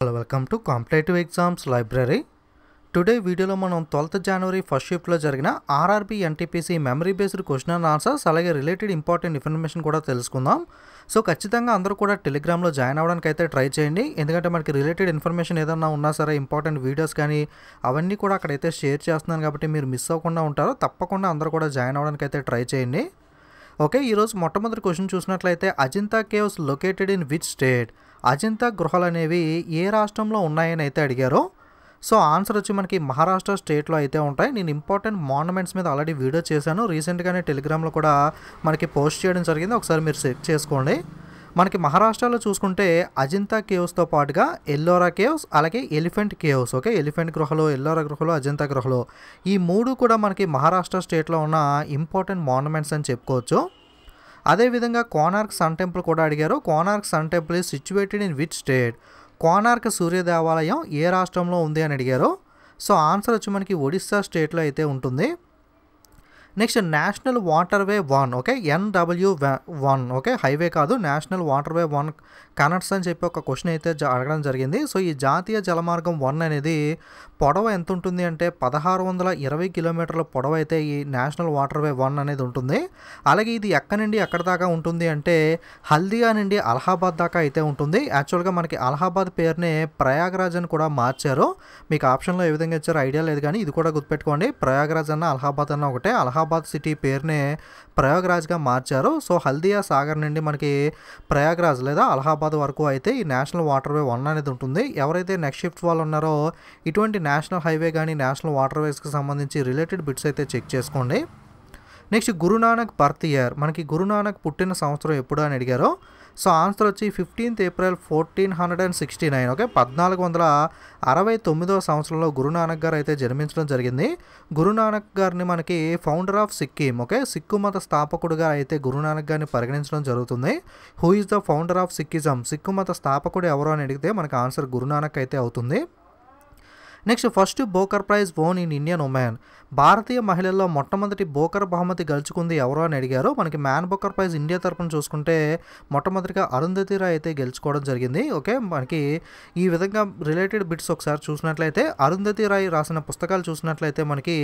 Hello welcome to competitive exams library today వీడియోలో మనం twelfth జనవరి ఫస్ట్ షిఫ్ట్లో జరిగిన RRB NTPC memory based question and answers అలాగే రిలేటెడ్ ఇంపార్టెంట్ ఇన్ఫర్మేషన్ కూడా తెలుసుకుందాం. సో ఖచ్చితంగా అందరూ కూడా టెలిగ్రామ్లో జాయిన్ అవ్వడానికి అయితే ట్రై చేయండి. ఎందుకంటే మనకి రిలేటెడ్ ఇన్ఫర్మేషన్ ఏదన్నా ఉన్నా సరే ఇంపార్టెంట్ వీడియోస్ కానీ అవన్నీ కూడా అక్కడైతే షేర్ చేస్తున్నాను కాబట్టి మీరు మిస్ అవ్వకుండా ఉంటారో తప్పకుండా అందరూ కూడా జాయిన్ అవ్వడానికి అయితే ట్రై చేయండి ఓకే ఈరోజు మొట్టమొదటి క్వశ్చన్ చూసినట్లయితే Ajanta caves located in which state Ajanta గృహాలు అనేవి ఏ రాష్ట్రంలో ఉన్నాయని అయితే అడిగారో సో ఆన్సర్ వచ్చి మనకి మహారాష్ట్ర స్టేట్లో అయితే ఉంటాయి. నేను ఇంపార్టెంట్ మాన్యుమెంట్స్ మీద ఆల్రెడీ వీడియో చేశాను. రీసెంట్గానే టెలిగ్రామ్లో కూడా మనకి పోస్ట్ చేయడం జరిగింది. ఒకసారి మీరు చెక్ చేసుకోండి. మనకి మహారాష్ట్రలో చూసుకుంటే అజింతా కేవ్స్తో పాటుగా ఎల్లోరా కేవ్స్ అలాగే ఎలిఫెంట్ కేవ్స్ ఓకే? ఎలిఫెంట్ గృహలు ఎల్లోరా గృహలు అజింతా గృహలు ఈ మూడు కూడా మనకి మహారాష్ట్ర స్టేట్లో ఉన్న ఇంపార్టెంట్ మాన్యుమెంట్స్ అని చెప్పుకోవచ్చు. అదేవిధంగా కోనార్క్ సన్ టెంపుల్ కూడా అడిగారు. Konark sun temple is situated in which state Konark సూర్య దేవాలయం ఏ రాష్ట్రంలో ఉంది అని అడిగారు. సో ఆన్సర్ వచ్చి మనకి ఒడిస్సా స్టేట్లో అయితే ఉంటుంది. Next national waterway one okay? NW one okay? Highway కాదు నేషనల్ వాటర్వే వన్ కనెక్ట్స్ అని చెప్పి ఒక క్వశ్చన్ అయితే అడగడం జరిగింది. సో ఈ జాతీయ జలమార్గం వన్ అనేది పొడవు ఎంత ఉంటుంది అంటే పదహారు వందల ఇరవై కిలోమీటర్ల పొడవు అయితే ఈ నేషనల్ వాటర్వే వన్ అనేది ఉంటుంది. అలాగే ఇది ఎక్కడి నుండి ఎక్కడ దాకా ఉంటుంది అంటే హల్దియా నుండి అలహాబాద్ దాకా అయితే ఉంటుంది. యాక్చువల్గా మనకి అలహాబాద్ పేరునే ప్రయాగరాజ్ అని కూడా మార్చారు. మీకు ఆప్షన్లో ఏ విధంగా ఇచ్చారో ఐడియా లేదు కానీ ఇది కూడా గుర్తుపెట్టుకోండి. ప్రయాగరాజ్ అన్న అలహాబాద్ అన్న ఒకటే. అలహాబాద్ సిటీ పేరునే ప్రయాగ్రాజ్గా మార్చారు. సో హల్దియా సాగర్ నుండి మనకి ప్రయాగ్రాజ్ లేదా అలహాబాద్ వరకు అయితే ఈ నేషనల్ వాటర్వే వన్ అనేది ఉంటుంది. ఎవరైతే నెక్స్ట్ షిఫ్ట్ వాళ్ళు ఉన్నారో ఇటువంటి నేషనల్ హైవే కానీ నేషనల్ వాటర్వేస్కి సంబంధించి రిలేటెడ్ బిట్స్ అయితే చెక్ చేసుకోండి. Next Guru Nanak birth year. మనకి గురునానక్ పుట్టిన సంవత్సరం ఎప్పుడు అని అడిగారో? సో ఆన్సర్ వచ్చి fifteenth April fourteen hundred and sixty nine. Okay పద్నాలుగు వందల అరవై తొమ్మిదవ సంవత్సరంలో గురునానక్ గారు అయితే జన్మించడం జరిగింది. గురునానక్ గారిని మనకి ఫౌండర్ ఆఫ్ సిక్కిం ఓకే సిక్కు మత స్థాపకుడుగా అయితే గురునానక్ గారిని పరిగణించడం జరుగుతుంది. Who is the founder of Sikhism సిక్కు మత స్థాపకుడు ఎవరు అని అడిగితే మనకి ఆన్సర్ గురునానక్ అయితే అవుతుంది. Next first Booker prize won in Indian women. భారతీయ మహిళల్లో మొట్టమొదటి బోకర్ బహుమతి గెలుచుకుంది ఎవరు అని అడిగారు. మనకి మ్యాన్ బోకర్ ప్రైజ్ ఇండియా తరపున చూసుకుంటే మొట్టమొదటిగా అరుంధతి రాయ్ అయితే గెలుచుకోవడం జరిగింది. ఓకే మనకి ఈ విధంగా రిలేటెడ్ బిట్స్ ఒకసారి చూసినట్లయితే అరుంధతి రాయ్ రాసిన పుస్తకాలు చూసినట్లయితే మనకి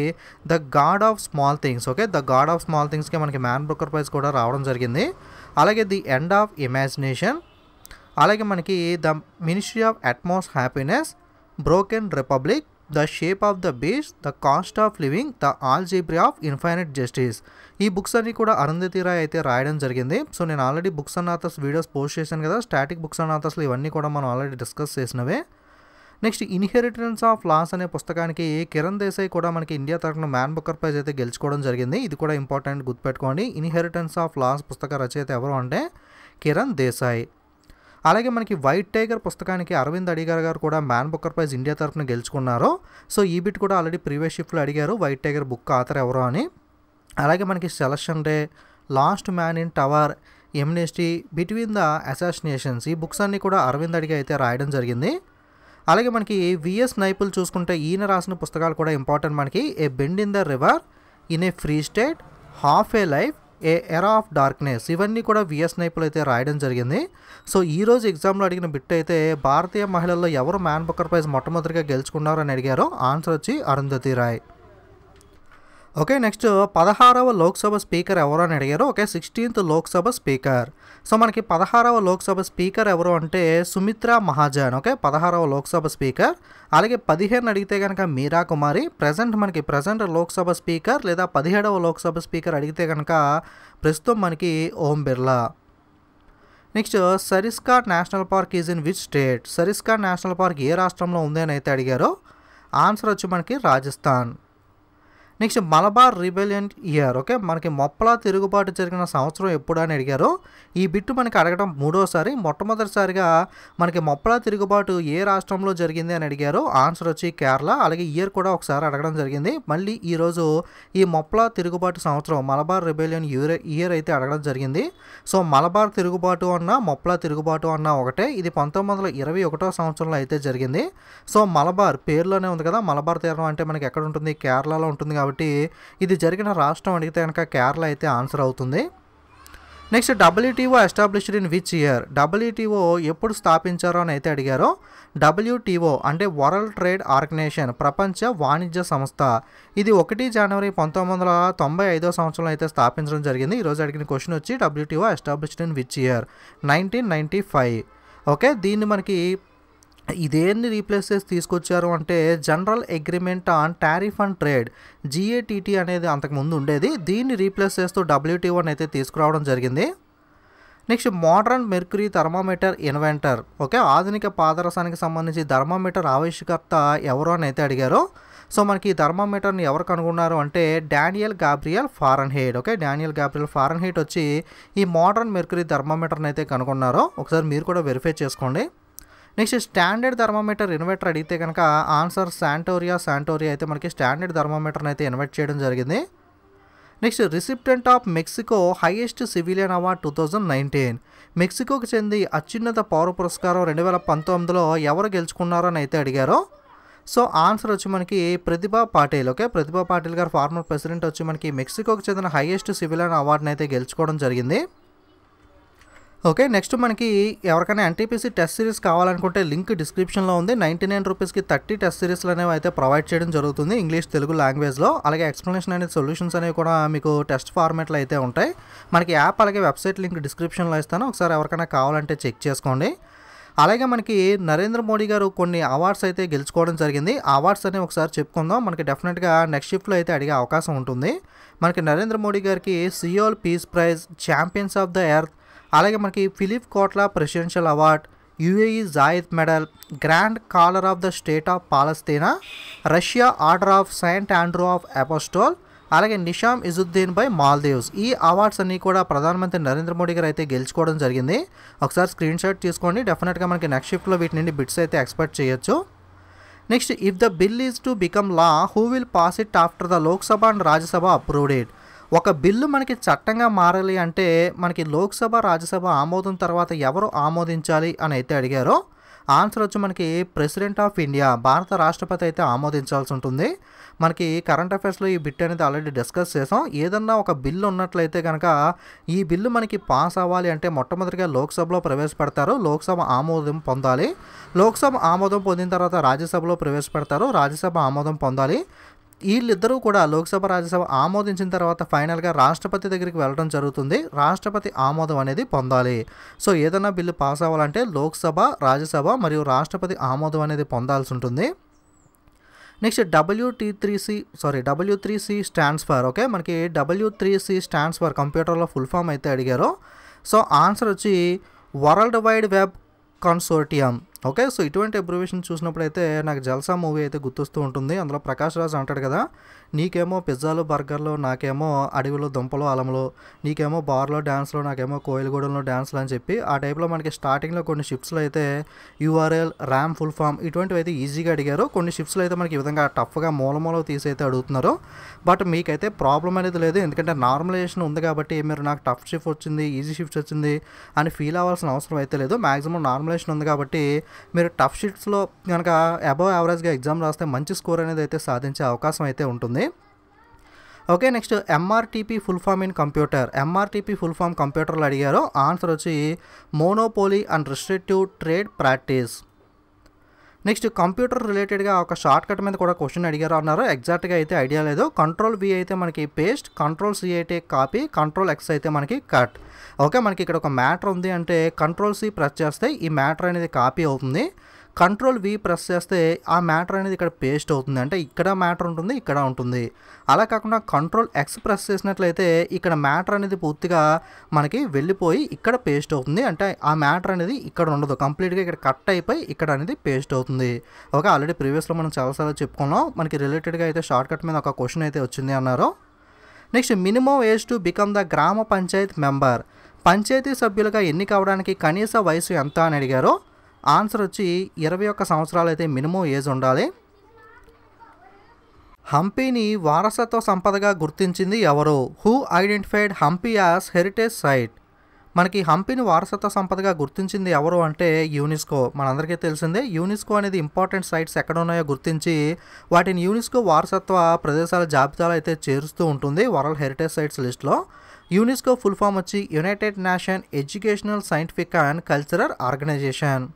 the God of small things okay the God of small థింగ్స్కి మనకి మ్యాన్ బోకర్ ప్రైజ్ కూడా రావడం జరిగింది. అలాగే ది ఎండ్ ఆఫ్ ఇమాజినేషన్ అలాగే మనకి the ministry of utmost happiness broken republic the shape of the beast the cost of living the algebra of infinite justice ఈ books అన్నీ కూడా అరుంధతి రాయ్ అయితే రాయడం జరిగింది. సో నేను already books and authors videos post చేశాను కదా. స్టాటిక్ బుక్స్ అండ్ ఆథర్స్లో ఇవన్నీ కూడా మనం ఆల్రెడీ డిస్కస్ చేసినవే. నెక్స్ట్ ఇన్హెరిటెన్స్ ఆఫ్ లాస్ అనే పుస్తకానికి కిరణ్ దేశాయ్ కూడా మనకి ఇండియా తరఫున మ్యాన్ బుకర్ ప్రైజ్ అయితే గెలుచుకోవడం జరిగింది. ఇది కూడా ఇంపార్టెంట్ గుర్తుపెట్టుకోండి. ఇన్హెరిటెన్స్ ఆఫ్ లాస్ పుస్తక రచయిత ఎవరు అంటే కిరణ్ దేశాయ్. అలాగే మనకి వైట్ టైగర్ పుస్తకానికి అరవింద్ అడిగార్ గారు కూడా మ్యాన్ బుక్కర్ ప్రైజ్ ఇండియా తరఫున గెలుచుకున్నారు. సో ఈ బిట్ కూడా ఆల్రెడీ ప్రీవియస్ షిఫ్ట్లో అడిగారు. వైట్ టైగర్ బుక్ ఆథర్ ఎవరో అని. అలాగే మనకి selection day last man in tower amnesty between the assassinations ఈ బుక్స్ అన్నీ కూడా అరవింద్ అడిగి అయితే రాయడం జరిగింది. అలాగే మనకి విఎస్ నైపుల్ చూసుకుంటే ఈయన రాసిన పుస్తకాలు కూడా ఇంపార్టెంట్ మనకి. A bend in the river in a free state half a life a era of darkness ఇవన్నీ కూడా విఎస్ నైపుల్ అయితే రాయడం జరిగింది. సో ఈ రోజు ఎగ్జామ్లో అడిగిన బిట్ అయితే భారతీయ మహిళల్లో ఎవరు మ్యాన్ బుకర్ ప్రైజ్ మొట్టమొదటిగా గెలుచుకున్నారు అని అడిగారో ఆన్సర్ వచ్చి అరుంధతి రాయ్. ఓకే నెక్స్ట్ పదహారవ లోక్సభ స్పీకర్ ఎవరు అని అడిగారు. Okay sixteenth Lok Sabha speaker. So మనకి పదహారవ లోక్సభ స్పీకర్ ఎవరు అంటే సుమిత్రా మహాజన్. ఓకే పదహారవ లోక్సభ స్పీకర్. అలాగే పదిహేను అడిగితే కనుక మీరా కుమారి. ప్రజెంట్ మనకి ప్రజెంట్ లోక్సభ స్పీకర్ లేదా పదిహేడవ లోక్సభ స్పీకర్ అడిగితే కనుక ప్రస్తుతం మనకి Om Birla. Next Sariska national park is in which state? Sariska national park ఏ రాష్ట్రంలో ఉంది అని అయితే అడిగారో. ఆన్సర్ వచ్చి మనకి Rajasthan. Next Malabar rebellion year okay? మనకి మొప్పలా తిరుగుబాటు జరిగిన సంవత్సరం ఎప్పుడు అని అడిగారు. ఈ బిట్టు మనకి అడగడం మూడోసారి మొట్టమొదటిసారిగా మనకి మొప్పలా తిరుగుబాటు ఏ రాష్ట్రంలో జరిగింది అని అడిగారు. ఆన్సర్ వచ్చి కేరళ అలాగే ఇయర్ కూడా ఒకసారి అడగడం జరిగింది. మళ్ళీ ఈరోజు ఈ మొప్పలా తిరుగుబాటు సంవత్సరం మలబార్ రిబెలియన్ ఇయర్ ఇయర్ అయితే అడగడం జరిగింది. సో మలబార్ తిరుగుబాటు అన్న మొప్పలా తిరుగుబాటు అన్న ఒకటే. ఇది పంతొమ్మిది వందల ఇరవై ఒకటో సంవత్సరంలో అయితే జరిగింది. సో మలబార్ పేరులోనే ఉంది కదా మలబార్ తీరం అంటే మనకి ఎక్కడ ఉంటుంది? కేరళలో ఉంటుంది కాబట్టి ఇది జరిగిన రాష్ట్రం అడిగితే కనుక కేరళ అయితే ఆన్సర్ అవుతుంది. Next WTO established in which year WTO ఎప్పుడు స్థాపించారో అని అయితే అడిగారో. డబ్ల్యూటీఓ అంటే వరల్డ్ ట్రేడ్ ఆర్గనైజేషన్ ప్రపంచ వాణిజ్య సంస్థ. ఇది ఒకటి జనవరి పంతొమ్మిది వందల తొంభై ఐదో సంవత్సరంలో అయితే స్థాపించడం జరిగింది. ఈరోజు అడిగిన క్వశ్చన్ వచ్చి WTO established in which year nineteen ninety five okay దీన్ని మనకి ఇదేన్ని రీప్లేస్ చేసి తీసుకొచ్చారు అంటే general agreement on tariff and trade GATT అనేది అంతకుముందు ఉండేది. దీన్ని రీప్లేస్ చేస్తూ డబ్ల్యూటీఓని అయితే తీసుకురావడం జరిగింది. Next modern mercury thermometer inventor okay? ఆధునిక పాదరసానికి సంబంధించి థర్మామీటర్ ఆవిష్కర్త ఎవరు అని అయితే అడిగారు. సో మనకి ఈ థర్మామీటర్ని ఎవరు కనుగొన్నారు అంటే Daniel Gabriel Fahrenheit okay? Daniel Gabriel Fahrenheit వచ్చి ఈ మోడర్న్ మెర్క్యూరీ థర్మామీటర్ని అయితే కనుగొన్నారో. ఒకసారి మీరు కూడా వెరిఫై చేసుకోండి. నెక్స్ట్ స్టాండర్డ్ థర్మామీటర్ ఇన్వర్టర్ అడిగితే కనుక ఆన్సర్ శాంటోరియా శాంటోరియా అయితే మనకి స్టాండర్డ్ థర్మోమీటర్ని అయితే ఇన్వైట్ చేయడం జరిగింది. Next recipient of Mexico highest civilian award two thousand nineteen. మెక్సికోకి చెంది అత్యున్నత పౌర పురస్కారం రెండు వేల పంతొమ్మిదిలో ఎవరు గెలుచుకున్నారో అని అయితే అడిగారో. సో ఆన్సర్ వచ్చి మనకి ప్రతిభా పాటిల్ ఓకే? ప్రతిభా పాటిల్ గారు ఫార్మర్ ప్రెసిడెంట్ వచ్చి మనకి మెక్సికోకి చెందిన హైయెస్ట్ సివిలియన్ అవార్డుని అయితే గెలుచుకోవడం జరిగింది. ఓకే నెక్స్ట్ మనకి ఎవరికైనా ఎన్టీపీసీ టెస్ట్ సిరీస్ కావాలనుకుంటే లింక్ డిస్క్రిప్షన్లో ఉంది. నైంటీ నైన్ రూపీస్కి థర్టీ టెస్ట్ సిరీస్లు అనేవి అయితే ప్రొవైడ్ చేయడం జరుగుతుంది ఇంగ్లీష్ తెలుగు లాంగ్వేజ్లో. అలాగే ఎక్స్ప్లెనేషన్ అనేది సొల్యూషన్స్ అనేవి కూడా మీకు టెస్ట్ ఫార్మాట్లో అయితే ఉంటాయి. మనకి యాప్ అలాగే వెబ్సైట్ లింక్ డిస్క్రిప్షన్లో ఇస్తాను. ఒకసారి ఎవరికైనా కావాలంటే చెక్ చేసుకోండి. అలాగే మనకి నరేంద్ర మోడీ గారు కొన్ని అవార్డ్స్ అయితే గెలుచుకోవడం జరిగింది. అవార్డ్స్ అనేవి ఒకసారి చెప్పుకుందాం. మనకి డెఫినెట్గా నెక్స్ట్ షిఫ్ట్లో అయితే అడిగే అవకాశం ఉంటుంది. మనకి నరేంద్ర మోడీ గారికి Seoul peace prize champions of the earth అలాగే మనకి Philip Kotler presidential award UAE Zayed medal grand collar of the state of Palestine Russia order of Saint Andrew of apostle అలాగే నిషామ్ ఇజుద్దీన్ బై మాల్దీవ్స్. ఈ అవార్డ్స్ అన్నీ కూడా ప్రధానమంత్రి నరేంద్ర మోడీ గారు అయితే గెలుచుకోవడం జరిగింది. ఒకసారి స్క్రీన్ షాట్ తీసుకోండి. డెఫినెట్గా మనకి నెక్స్ట్ షిఫ్ట్లో వీటి నుండి బిట్స్ అయితే ఎక్స్పెక్ట్ చేయొచ్చు. Next if the bill is to become law who will pass it after the Lok Sabha and Rajya Sabha approved it? ఒక బిల్లు మనకి చట్టంగా మారాలి అంటే మనకి లోక్సభ రాజ్యసభ ఆమోదం తర్వాత ఎవరు ఆమోదించాలి అని అయితే అడిగారో ఆన్సర్ వచ్చి మనకి ప్రెసిడెంట్ ఆఫ్ ఇండియా భారత రాష్ట్రపతి అయితే ఆమోదించాల్సి ఉంటుంది. మనకి కరెంట్ అఫైర్స్లో ఈ బిట్ అనేది ఆల్రెడీ డిస్కస్ చేసాం. ఏదన్నా ఒక బిల్లు ఉన్నట్లయితే కనుక ఈ బిల్లు మనకి పాస్ అవ్వాలి అంటే మొట్టమొదటిగా లోక్సభలో ప్రవేశపెడతారు. లోక్సభ ఆమోదం పొందాలి. లోక్సభ ఆమోదం పొందిన తర్వాత రాజ్యసభలో ప్రవేశపెడతారు. రాజ్యసభ ఆమోదం పొందాలి. వీళ్ళిద్దరూ కూడా లోక్సభ రాజ్యసభ ఆమోదించిన తర్వాత ఫైనల్గా రాష్ట్రపతి దగ్గరికి వెళ్ళడం జరుగుతుంది. రాష్ట్రపతి ఆమోదం అనేది పొందాలి. సో ఏదైనా బిల్లు పాస్ అవ్వాలంటే లోక్సభ రాజ్యసభ మరియు రాష్ట్రపతి ఆమోదం అనేది పొందాల్సి ఉంటుంది. Next W T three C sorry W three C stands for okay? మనకి W three C stands for కంప్యూటర్లో ఫుల్ ఫామ్ అయితే అడిగారు. సో ఆన్సర్ వచ్చి world wide web consortium. Okay so ఇటువంటి అబ్రివేషన్ చూసినప్పుడైతే నాకు జల్సా మూవీ అయితే గుర్తొస్తూ ఉంటుంది. అందులో ప్రకాష్ రాజ్ అంటాడు కదా నీకేమో పిజ్జాలు బర్గర్లు నాకేమో అడవిలో దుంపలు అలములు నీకేమో బార్లో డ్యాన్స్లో నాకేమో కోయిలగూడెంలో డ్యాన్స్లు అని చెప్పి ఆ టైప్లో మనకి స్టార్టింగ్లో కొన్ని షిఫ్ట్స్లో అయితే యూఆర్ఎల్ ర్యామ్ ఫుల్ ఫామ్ ఇటువంటివి అయితే ఈజీగా అడిగారు. కొన్ని షిఫ్ట్స్లో అయితే మనకి ఈ విధంగా టఫ్గా మూలమూల తీసి అయితే అడుగుతున్నారు. బట్ మీకైతే ప్రాబ్లం అనేది లేదు. ఎందుకంటే నార్మలైజేషన్ ఉంది కాబట్టి మీరు నాకు టఫ్ షిఫ్ట్ వచ్చింది ఈజీ షిఫ్ట్ వచ్చింది అని ఫీల్ అవ్వాల్సిన అవసరం అయితే లేదు. మ్యాక్సిమం నార్మలైజేషన్ ఉంది కాబట్టి మీరు టఫ్ షీట్స్లో కనుక అబవ్ యావరేజ్గా ఎగ్జామ్ రాస్తే మంచి స్కోర్ అనేది అయితే సాధించే అవకాశం అయితే ఉంటుంది. Okay next MRTP full form in computer MRTP full form కంప్యూటర్లో అడిగారు. ఆన్సర్ వచ్చి monopoly and restrictive trade practice next computer రిలేటెడ్గా ఒక షార్ట్ కట్ మీద కూడా క్వశ్చన్ అడిగారు అన్నారు? ఎగ్జాక్ట్గా అయితే ఐడియా లేదు. కంట్రోల్ వి అయితే మనకి పేస్ట్ కంట్రోల్ సి అయితే కాపీ కంట్రోల్ ఎక్స్ అయితే మనకి కట్ ఓకే మనకి ఇక్కడ ఒక మ్యాటర్ ఉంది అంటే కంట్రోల్ సి ప్రెస్ చేస్తే ఈ మ్యాటర్ అనేది కాపీ అవుతుంది. కంట్రోల్ వి ప్రెస్ చేస్తే ఆ మ్యాటర్ అనేది ఇక్కడ పేస్ట్ అవుతుంది. అంటే ఇక్కడ మ్యాటర్ ఉంటుంది ఇక్కడ ఉంటుంది. అలా కాకుండా కంట్రోల్ ఎక్స్ ప్రెస్ చేసినట్లయితే ఇక్కడ మ్యాటర్ అనేది పూర్తిగా మనకి వెళ్ళిపోయి ఇక్కడ పేస్ట్ అవుతుంది. అంటే ఆ మ్యాటర్ అనేది ఇక్కడ ఉండదు. కంప్లీట్గా ఇక్కడ కట్ అయిపోయి ఇక్కడ అనేది పేస్ట్ అవుతుంది. ఓకే ఆల్రెడీ ప్రీవియస్లో మనం చాలాసార్లు చెప్పుకున్నాం. మనకి రిలేటెడ్గా అయితే షార్ట్కట్ మీద ఒక క్వశ్చన్ అయితే వచ్చింది అన్నారు. Next minimum age to become the gram panchayat member. Panchayat సభ్యులుగా ఎన్నికవడానికి కనీస వయసు ఎంత అని అడిగారో? ఆన్సర్ వచ్చి ఇరవై ఒక్క సంవత్సరాలు అయితే మినిమం ఏజ్ ఉండాలి. హంపీని వారసత్వ సంపదగా గుర్తించింది ఎవరు? Who identified Hampi as heritage site మనకి హంపీని వారసత్వ సంపదగా గుర్తించింది ఎవరు అంటే యూనిస్కో. మనందరికీ తెలిసిందే యూనిస్కో అనేది ఇంపార్టెంట్ సైట్స్ ఎక్కడ ఉన్నాయో గుర్తించి వాటిని యూనిస్కో వారసత్వ ప్రదేశాల జాబితాలో అయితే చేరుస్తూ ఉంటుంది వరల్డ్ హెరిటేజ్ సైట్స్ లిస్ట్లో. యూనిస్కో ఫుల్ ఫామ్ వచ్చి united nation educational scientific and cultural organization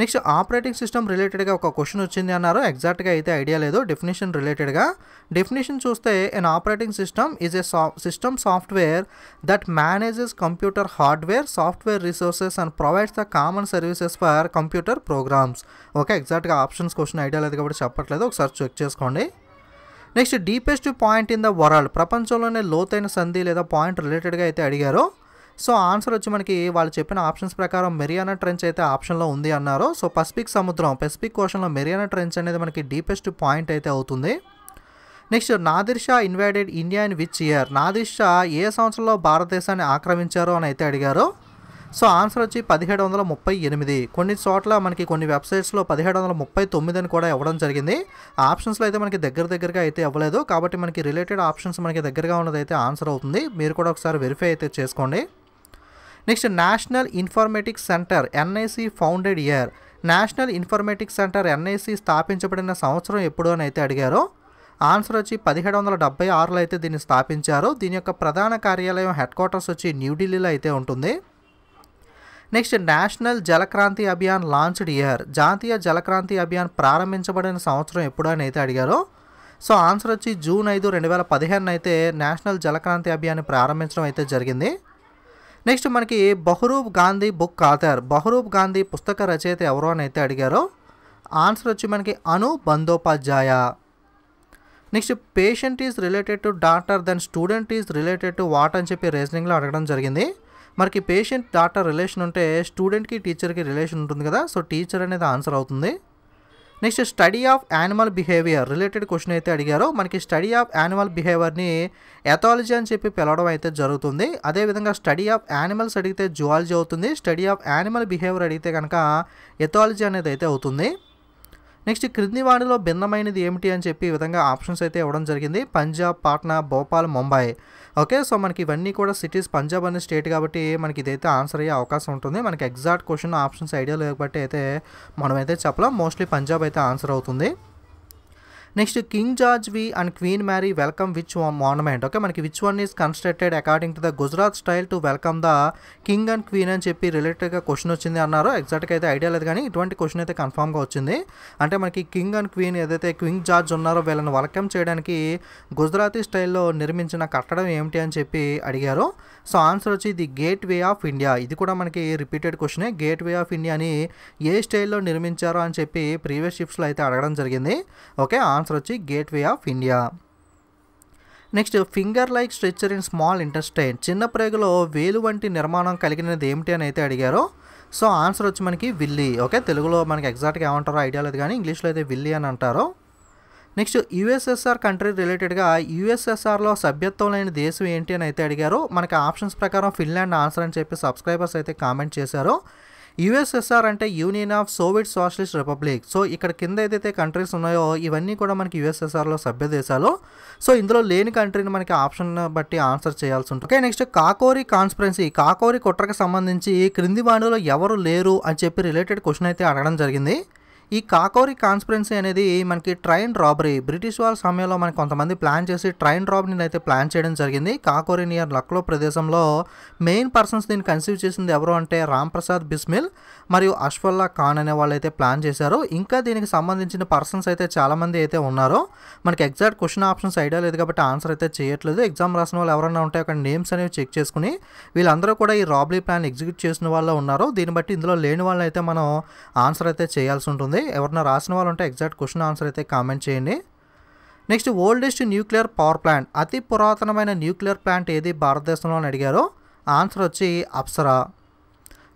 next operating system రిలేటెడ్గా ఒక క్వశ్చన్ వచ్చింది అన్నారు. ఎగ్జాక్ట్గా అయితే ఐడియా లేదు. డెఫినేషన్ రిలేటెడ్గా. డెఫినేషన్ చూస్తే an operating system is a saw system software that manages computer hardware software resources and provides the common services for computer programs okay ఎగ్జాక్ట్గా ఆప్షన్స్ క్వశ్చన్ ఐడియా లేదు కాబట్టి చెప్పట్లేదు. ఒకసారి చెక్ చేసుకోండి. Next deepest point in the world ప్రపంచంలోనే లోతైన సంధి లేదా పాయింట్ రిలేటెడ్గా అయితే అడిగారు. సో ఆన్సర్ వచ్చి మనకి వాళ్ళు చెప్పిన ఆప్షన్స్ ప్రకారం మెరియానా ట్రెంచ్ అయితే ఆప్షన్లో ఉంది అన్నారు. సో పసిఫిక్ సముద్రం పసిఫిక్ ఓషన్లో మెరియానా ట్రెంచ్ అనేది మనకి డీపెస్ట్ పాయింట్ అయితే అవుతుంది. Next Nadir Shah invaded India in which year Nadir Shah ఏ సంవత్సరంలో భారతదేశాన్ని ఆక్రమించారో అని అయితే అడిగారు. సో ఆన్సర్ వచ్చి పదిహేడు వందల ముప్పై ఎనిమిది. కొన్ని చోట్ల మనకి కొన్ని వెబ్సైట్స్లో పదిహేడు వందల ముప్పై తొమ్మిది అని కూడా ఇవ్వడం జరిగింది. ఆప్షన్స్లో అయితే మనకి దగ్గర దగ్గరగా అయితే ఇవ్వలేదు. కాబట్టి మనకి రిలేటెడ్ ఆప్షన్స్ మనకి దగ్గరగా ఉన్నది అయితే ఆన్సర్ అవుతుంది. మీరు కూడా ఒకసారి వెరిఫై అయితే చేసుకోండి. Next national informatics centre NIC founded year. National informatics centre NIC స్థాపించబడిన సంవత్సరం ఎప్పుడు అని అయితే అడిగారు ఆన్సర్ వచ్చి పదిహేడు వందల డెబ్బై ఆరులో అయితే దీన్ని స్థాపించారు. దీని యొక్క ప్రధాన కార్యాలయం హెడ్ క్వార్టర్స్ వచ్చి న్యూఢిల్లీలో అయితే ఉంటుంది. Next national Jalkranti Abhiyan launched year. జాతీయ జలక్రాంతి అభియాన్ ప్రారంభించబడిన సంవత్సరం ఎప్పుడు అని అయితే అడిగారు సో ఆన్సర్ వచ్చి జూన్ ఐదు రెండు వేల పదిహేను అయితే నేషనల్ జలక్రాంతి అభియాన్ని ప్రారంభించడం అయితే జరిగింది. నెక్స్ట్ మనకి బహ్రూబ్ గాంధీ బుక్ ఆథర్. బహ్రూబ్ గాంధీ పుస్తక రచయిత ఎవరు అని అయితే అడిగారో ఆన్సర్ వచ్చి మనకి Anu Bandyopadhyay. Next patient is related to doctor then student is related to what అని చెప్పి రీజనింగ్లో అడగడం జరిగింది. మనకి పేషెంట్ డాక్టర్ రిలేషన్ ఉంటే స్టూడెంట్కి టీచర్కి రిలేషన్ ఉంటుంది కదా సో టీచర్ అనేది ఆన్సర్ అవుతుంది. Next study of animal behaviour related question అయితే అడిగారో. మనకి స్టడీ ఆఫ్ యానిమల్ బిహేవియర్ని ఎథాలజీ అని చెప్పి పిలవడం అయితే జరుగుతుంది. అదేవిధంగా స్టడీ ఆఫ్ యానిమల్స్ అడిగితే జువాలజీ అవుతుంది. స్టడీ ఆఫ్ యానిమల్ బిహేవియర్ అడిగితే కనుక ఎథాలజీ అనేది అయితే అవుతుంది. నెక్స్ట్ క్రింది వాణిలో భిన్నమైనది ఏమిటి అని చెప్పి ఈ విధంగా ఆప్షన్స్ అయితే ఇవ్వడం జరిగింది. పంజాబ్ పాట్నా భోపాల్ ముంబై. ఓకే సో మనకి ఇవన్నీ కూడా సిటీస్ పంజాబ్ అనే స్టేట్ కాబట్టి మనకి ఇదైతే ఆన్సర్ అయ్యే అవకాశం ఉంటుంది. మనకి ఎగ్జాక్ట్ క్వశ్చన్ ఆప్షన్స్ ఐడియా లేకపోతే అయితే మనమైతే చెప్పలేం. మోస్ట్లీ పంజాబ్ అయితే ఆన్సర్ అవుతుంది. Next king George V and queen Mary welcome which monument okay మనకి which one is constructed according to the Gujarat style to welcome the king and queen అని చెప్పి రిలేటెడ్గా క్వశ్చన్ వచ్చింది అన్నారు. ఎగ్జాక్ట్గా అయితే ఐడియా లేదు కానీ ఇటువంటి క్వశ్చన్ అయితే కన్ఫామ్గా వచ్చింది. అంటే మనకి కింగ్ అండ్ క్వీన్ ఏదైతే క్వింగ్ జార్జ్ ఉన్నారో వీళ్ళని వెల్కమ్ చేయడానికి గుజరాతీ స్టైల్లో నిర్మించిన కట్టడం ఏమిటి అని చెప్పి అడిగారు. So answer the gateway of of India ఇది కూడా మనకి రిపీటెడ్ క్వశ్చనే గేట్ వే ఆఫ్ ఇండియాని ఏ స్టైల్లో నిర్మించారో అని చెప్పి ప్రీవియస్ షిప్స్లో అయితే అడగడం జరిగింది. ఓకే ఆన్సర్ ఆన్సర్ వచ్చి gateway of India next finger like structure in small intestine చిన్న ప్రేగులో వేలు వంటి నిర్మాణం కలిగినది ఏమిటి అని అయితే అడిగారు సో ఆన్సర్ వచ్చి మనకి విల్లి. ఓకే తెలుగులో మనకి ఎగ్జాక్ట్గా ఏమంటారో ఐడియా లేదు కానీ ఇంగ్లీష్లో అయితే విల్లి అని అంటారు. నెక్స్ట్ యుఎస్ఎస్ఆర్ కంట్రీ రిలేటెడ్గా యుఎస్ఎస్ఆర్లో సభ్యత్వం లేని దేశం ఏంటి అని అయితే అడిగారు మనకి ఆప్షన్స్ ప్రకారం ఫిన్లాండ్ ఆన్సర్ అని చెప్పి సబ్స్క్రైబర్స్ అయితే కామెంట్ చేశారు. యుఎస్ఎస్ఆర్ అంటే union of Soviet socialist republic. So ఇక్కడ కింద ఏదైతే కంట్రీస్ ఉన్నాయో ఇవన్నీ కూడా మనకి యుఎస్ఎస్ఆర్లో సభ్య దేశాలు సో ఇందులో లేని కంట్రీని మనకి ఆప్షన్ బట్టి ఆన్సర్ చేయాల్సి ఉంటుంది. Okay next Kakori conspiracy Kakori కుట్రకు సంబంధించి క్రింది వాణిలో ఎవరు లేరు అని చెప్పి రిలేటెడ్ క్వశ్చన్ అయితే అడగడం జరిగింది. ఈ కాకోరి కాన్స్పరెన్సీ అనేది మనకి ట్రైన్ రాబరీ బ్రిటిష్ వాళ్ళ సమయంలో మనకి కొంతమంది ప్లాన్ చేసి ట్రైన్ రాబరీని అయితే ప్లాన్ చేయడం జరిగింది. కాకోరి నియర్ లక్లో ప్రదేశంలో మెయిన్ పర్సన్స్ దీన్ని కన్సీవ్ చేసింది ఎవరు అంటే రామ్ ప్రసాద్ బిస్మిల్ మరియు అష్ఫల్లా ఖాన్ అనే వాళ్ళు అయితే ప్లాన్ చేశారు. ఇంకా దీనికి సంబంధించిన పర్సన్స్ అయితే చాలామంది అయితే ఉన్నారు. మనకి ఎగ్జాక్ట్ క్వశ్చన్ ఆప్షన్స్ ఐడియా లేదు కాబట్టి ఆన్సర్ అయితే చేయట్లేదు. ఎగ్జామ్ రాసిన వాళ్ళు ఎవరైనా ఉంటే అక్కడ నేమ్స్ అనేవి చెక్ చేసుకుని వీళ్ళందరూ కూడా ఈ రాబరీ ప్లాన్ ఎగ్జిక్యూట్ చేసిన వాళ్ళు ఉన్నారు. దీన్ని బట్టి ఇందులో లేని వాళ్ళు అయితే మనం ఆన్సర్ అయితే చేయాల్సి ఉంటుంది. ఎవరన్నా రాసిన వాళ్ళు ఉంటే ఎగ్జాక్ట్ క్వశ్చన్ ఆన్సర్ అయితే కామెంట్ చేయండి. Next oldest nuclear power plant. అతి పురాతనమైన న్యూక్లియర్ ప్లాంట్ ఏది భారతదేశంలో అని అడిగారో. ఆన్సర్ వచ్చి Apsara.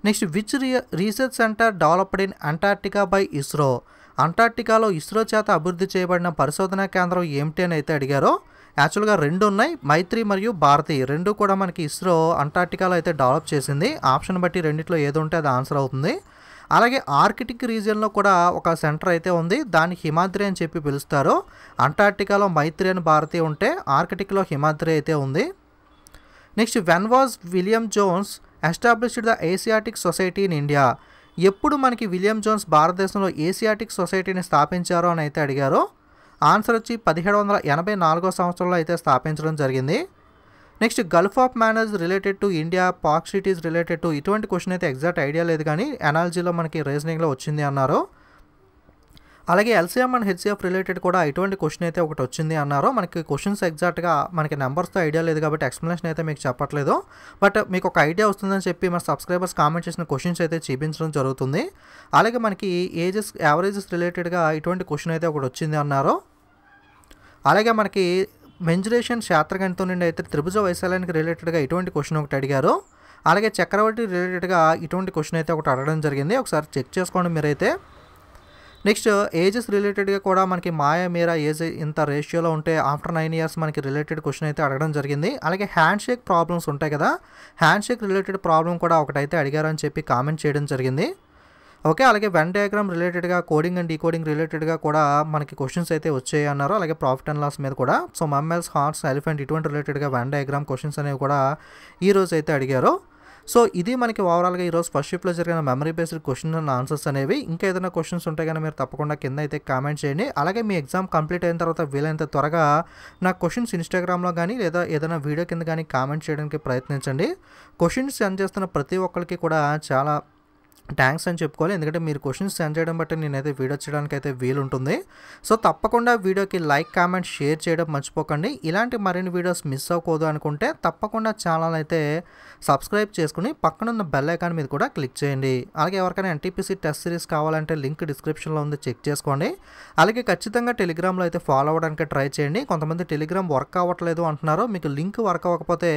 Next which research centre developed in Antarctica by ISRO? అంటార్టికాలో ISRO చేత అభివృద్ధి చేయబడిన పరిశోధనా కేంద్రం ఏమిటి అని అయితే అడిగారో. యాక్చువల్గా రెండు ఉన్నాయి మైత్రి మరియు భారతి. రెండు కూడా మనకి ఇస్రో అంటార్టికాలో అయితే డెవలప్ చేసింది. ఆప్షన్ బట్టి రెండిట్లో ఏది ఉంటే అది ఆన్సర్ అవుతుంది. అలాగే ఆర్కిటిక్ రీజియన్లో కూడా ఒక సెంటర్ అయితే ఉంది. దాన్ని హిమాద్రి అని చెప్పి పిలుస్తారు. అంటార్టికాలో మైత్రి అని భారతి ఉంటే ఆర్కిటిక్లో హిమాద్రి అయితే ఉంది. Next when was William Jones established the Asiatic society in India ఎప్పుడు మనకి విలియం జోన్స్ భారతదేశంలో ఏసియాటిక్ సొసైటీని స్థాపించారో అని అయితే అడిగారు. ఆన్సర్ వచ్చి పదిహేడు వందల ఎనభై నాలుగో సంవత్సరంలో అయితే స్థాపించడం జరిగింది. Next gulf of Mannar related to India park cities related to ఇటువంటి క్వశ్చన్ అయితే ఎగ్జాక్ట్ ఐడియా లేదు కానీ ఎనాలజీలో మనకి రీజనింగ్లో వచ్చింది అన్నారు. అలాగే ఎల్సీఎం అండ్ హెచ్సిఎఫ్ రిలేటెడ్ కూడా ఇటువంటి క్వశ్చన్ అయితే ఒకటి వచ్చింది అన్నారు. మనకి క్వశ్చన్స్ ఎగ్జాక్ట్గా మనకి నెంబర్స్తో ఐడియా లేదు కాబట్టి ఎక్స్ప్లెనేషన్ అయితే మీకు చెప్పట్లేదు. బట్ మీకు ఒక ఐడియా వస్తుందని చెప్పి మన సబ్స్క్రైబర్స్ కామెంట్ చేసిన క్వశ్చన్స్ అయితే చూపించడం జరుగుతుంది. అలాగే మనకి ఏజెస్ యావరేజెస్ రిలేటెడ్గా ఇటువంటి క్వశ్చన్ అయితే ఒకటి వచ్చింది అన్నారు. అలాగే మనకి మెంజురేషన్ శాస్త్రగణితో నుండి అయితే త్రిభుజ వైశాల్యానికి రిలేటెడ్గా ఇటువంటి క్వశ్చన్ ఒకటి అడిగారు. అలాగే చక్రవర్తి రిలేటెడ్గా ఇటువంటి క్వశ్చన్ అయితే ఒకటి అడగడం జరిగింది. ఒకసారి చెక్ చేసుకోండి మీరైతే. నెక్స్ట్ ఏజెస్ రిలేటెడ్గా కూడా మనకి మాయా మీరా ఏజ్ ఇంత రేషియోలో ఉంటే ఆఫ్టర్ నైన్ ఇయర్స్ మనకి రిలేటెడ్ క్వశ్చన్ అయితే అడగడం జరిగింది. అలాగే హ్యాండ్ షేక్ ప్రాబ్లమ్స్ ఉంటాయి కదా. హ్యాండ్ షేక్ రిలేటెడ్ ప్రాబ్లం కూడా ఒకటైతే అడిగారని చెప్పి కామెంట్ చేయడం జరిగింది. ఓకే అలాగే వెన్ డయాగ్రామ్ రిలేటెడ్గా కోడింగ్ అండ్ డీకోడింగ్ రిలేటెడ్గా కూడా మనకి క్వశ్చన్స్ అయితే వచ్చాయి అన్నారు. అలాగే ప్రాఫిట్ అండ్ లాస్ మీద కూడా. సో మమ్మల్స్ హార్ట్స్ ఎలిఫెంట్ ఇటువంటి రిలేటెడ్గా వెన్ డయాగ్రామ్ క్వశ్చన్స్ అనేవి కూడా ఈ రోజు అయితే అడిగారు. సో ఇది మనకి ఓవరాల్గా ఈరోజు ఫస్ట్ షిఫ్ట్లో జరిగిన memory based question and answers అనేవి. ఇంకా ఏదైనా క్వశ్చన్స్ ఉంటే కానీ మీరు తప్పకుండా కింద అయితే కామెంట్ చేయండి. అలాగే మీ ఎగ్జామ్ కంప్లీట్ అయిన తర్వాత వీలైనంత త్వరగా నా క్వశ్చన్స్ ఇన్స్టాగ్రామ్లో కానీ లేదా ఏదైనా వీడియో కింద కానీ కామెంట్ చేయడానికి ప్రయత్నించండి. క్వశ్చన్స్ సెండ్ చేస్తున్న ప్రతి ఒక్కరికి కూడా చాలా థ్యాంక్స్ అని చెప్పుకోవాలి. ఎందుకంటే మీరు క్వశ్చన్స్ సెండ్ చేయడం బట్టి నేనైతే వీడియో చేయడానికి అయితే వీలుంటుంది. సో తప్పకుండా వీడియోకి లైక్ కామెంట్ షేర్ చేయడం మర్చిపోకండి. ఇలాంటి మరిన్ని వీడియోస్ మిస్ అవ్వకూడదు అనుకుంటే తప్పకుండా ఛానల్ అయితే సబ్స్క్రైబ్ చేసుకుని పక్కనున్న బెల్ ఐకాన్ మీద కూడా క్లిక్ చేయండి. అలాగే ఎవరికైనా ఎన్టీపీసీ టెస్ట్ సిరీస్ కావాలంటే లింక్ డిస్క్రిప్షన్లో ఉంది చెక్ చేసుకోండి. అలాగే ఖచ్చితంగా టెలిగ్రామ్లో అయితే ఫాలో అవ్వడానికి ట్రై చేయండి. కొంతమంది టెలిగ్రామ్ వర్క్ అవ్వట్లేదు అంటున్నారు. మీకు లింక్ వర్క్ అవ్వకపోతే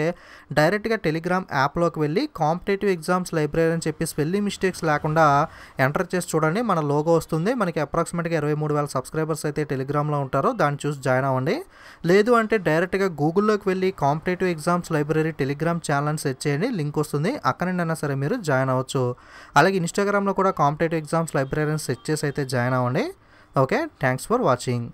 డైరెక్ట్గా టెలిగ్రామ్ యాప్లోకి వెళ్ళి కాంపిటేటివ్ ఎగ్జామ్స్ లైబ్రరీ అని చెప్పి స్పెల్లింగ్ మిస్టేక్స్ లేకుండా ఎంటర్ చేసి చూడండి. మన లోగో వస్తుంది. మనకి అప్రాక్సిమేట్గా ఇరవై మూడు వేల సబ్స్క్రైబర్స్ అయితే టెలిగ్రామ్లో ఉంటారో దాన్ని చూసి జాయిన్ అవ్వండి. లేదు అంటే డైరెక్ట్గా గూగుల్లోకి వెళ్ళి competitive exams library Telegram channel set చేయండి. లింక్ వస్తుంది. అక్కడ నుండి సరే మీరు జాయిన్ అవ్వచ్చు. అలాగే ఇన్స్టాగ్రామ్లో కూడా కాంపిటేటివ్ ఎగ్జామ్స్ లైబ్రరీని సెట్ చేసి అయితే జాయిన్ అవ్వండి. ఓకే. Thanks for watching.